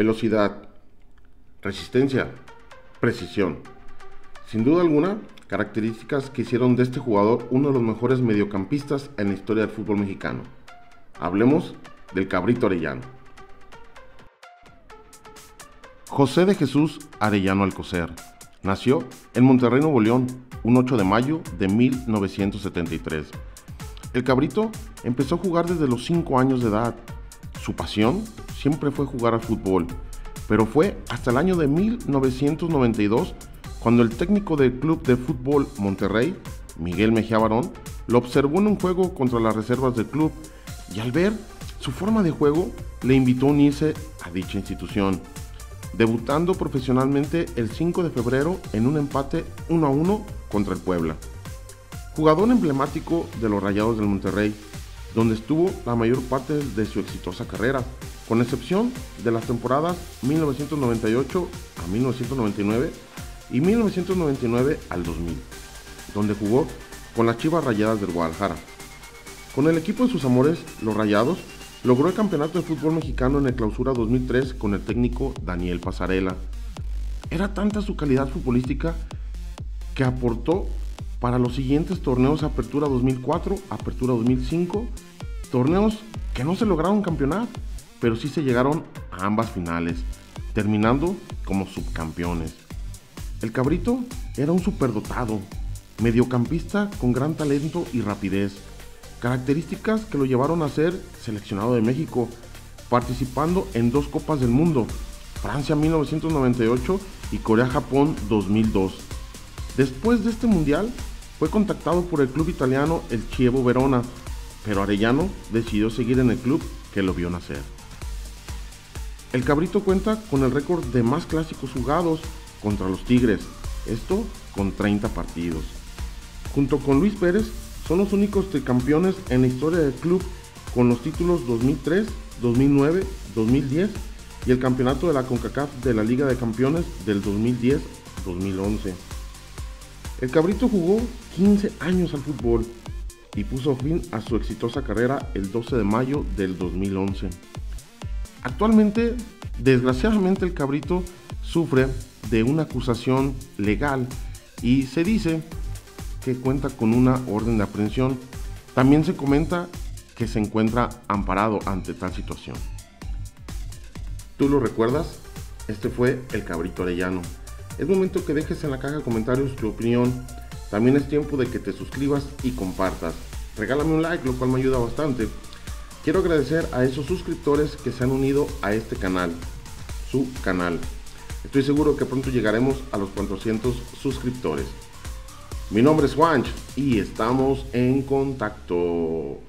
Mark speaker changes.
Speaker 1: velocidad, resistencia, precisión. Sin duda alguna, características que hicieron de este jugador uno de los mejores mediocampistas en la historia del fútbol mexicano. Hablemos del Cabrito Arellano. José de Jesús Arellano Alcocer nació en Monterrey, Nuevo León, un 8 de mayo de 1973. El Cabrito empezó a jugar desde los 5 años de edad. Su pasión siempre fue jugar al fútbol, pero fue hasta el año de 1992 cuando el técnico del Club de Fútbol Monterrey, Miguel Mejía Barón, lo observó en un juego contra las reservas del club y al ver su forma de juego le invitó a unirse a dicha institución, debutando profesionalmente el 5 de febrero en un empate 1 a 1 contra el Puebla. Jugador emblemático de los Rayados del Monterrey, donde estuvo la mayor parte de su exitosa carrera, con excepción de las temporadas 1998 a 1999 y 1999 al 2000, donde jugó con las Chivas Rayadas del Guadalajara. Con el equipo de sus amores, los Rayados, logró el campeonato de fútbol mexicano en el clausura 2003 con el técnico Daniel Pasarela. Era tanta su calidad futbolística que aportó para los siguientes torneos Apertura 2004, Apertura 2005, torneos que no se lograron campeonar, pero sí se llegaron a ambas finales, terminando como subcampeones. El cabrito era un superdotado, mediocampista con gran talento y rapidez, características que lo llevaron a ser seleccionado de México, participando en dos Copas del Mundo, Francia 1998 y Corea-Japón 2002. Después de este mundial, fue contactado por el club italiano el Chievo Verona, pero Arellano decidió seguir en el club que lo vio nacer. El Cabrito cuenta con el récord de más clásicos jugados contra los Tigres, esto con 30 partidos. Junto con Luis Pérez, son los únicos campeones en la historia del club con los títulos 2003, 2009, 2010 y el campeonato de la CONCACAF de la Liga de Campeones del 2010-2011. El Cabrito jugó 15 años al fútbol y puso fin a su exitosa carrera el 12 de mayo del 2011. Actualmente, desgraciadamente el Cabrito sufre de una acusación legal y se dice que cuenta con una orden de aprehensión. También se comenta que se encuentra amparado ante tal situación. ¿Tú lo recuerdas? Este fue el cabrito arellano. Es momento que dejes en la caja de comentarios tu opinión. También es tiempo de que te suscribas y compartas. Regálame un like, lo cual me ayuda bastante. Quiero agradecer a esos suscriptores que se han unido a este canal, su canal. Estoy seguro que pronto llegaremos a los 400 suscriptores. Mi nombre es Juan y estamos en contacto.